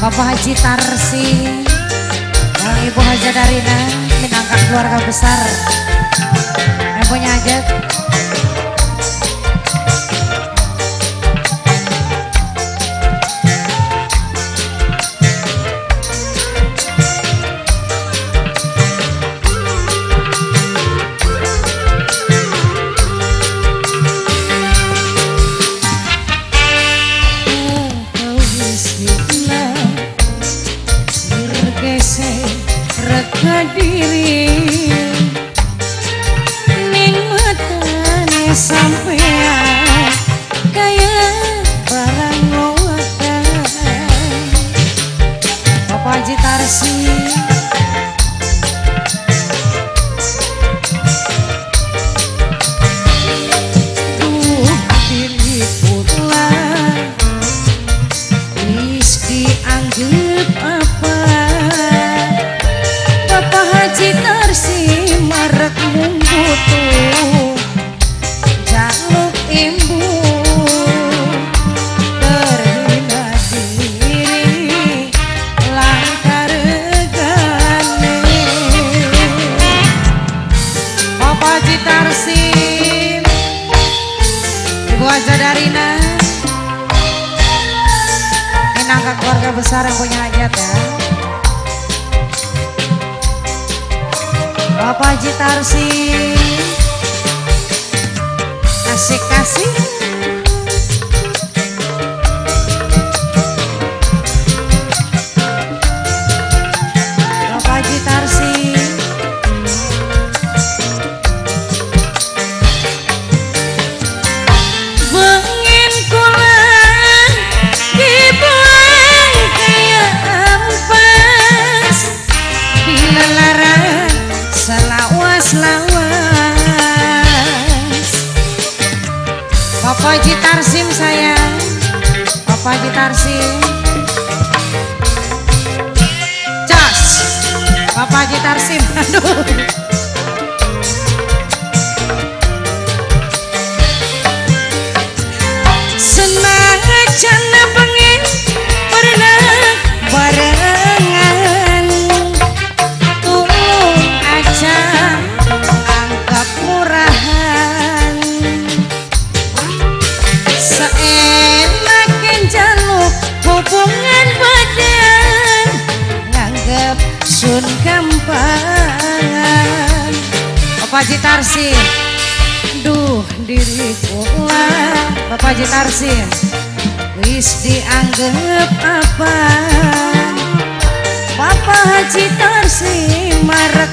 Bapak Haji Tarsi. Ibu Haja Darina minangkat keluarga besar besar yang punya hajat ya. Bapak Jitarsi Asik kasih Papa gitar sim sayang. Papa gitar sim. Jos Papa gitar sim. Aduh Bapak Jitarsi Duh diriku lah Bapak Jitarsi Wis dianggap apa Bapak Haji Tarsi Marak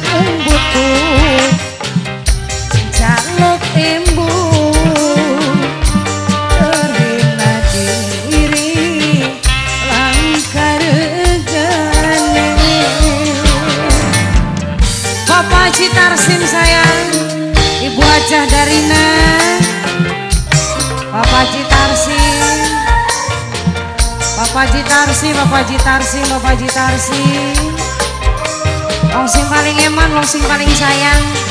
Tarsim sayang Ibu Ajah Darina Bapak Jitarsi Bapak Jitarsi Bapak Jitarsi Bapak Jitarsi Wong sing paling eman Wong sing paling sayang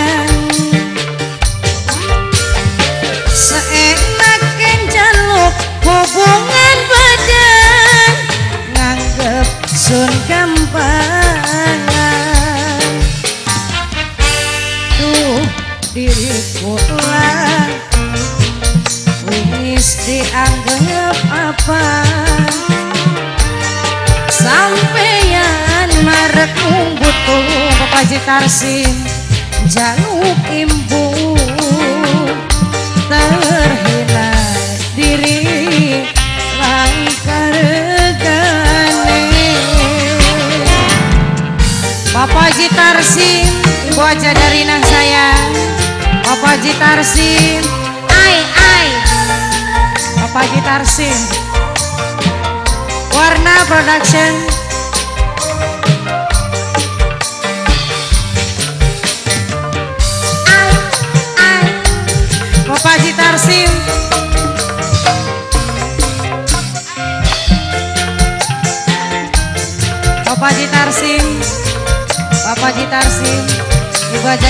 diriku lah wis dianggap apa? Sampeyan marek butuh Bapak Jitarsin jaluk imbu. Terhina diri langkar gane Bapak Jitarsin ibu aja dari nang saya Bapak Jitarsin ai ai. Bapak Jitarsin Warna Production. Bapak Gitar Sim Bapak Gitar Sim Bapak Gitar Sim Ibu aja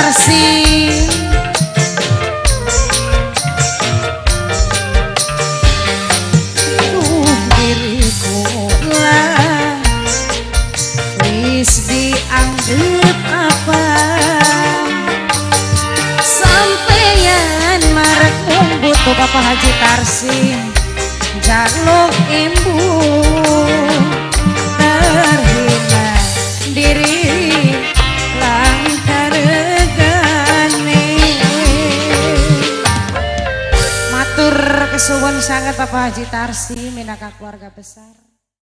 Bapak Bapak Haji Tarsim Minaka keluarga besar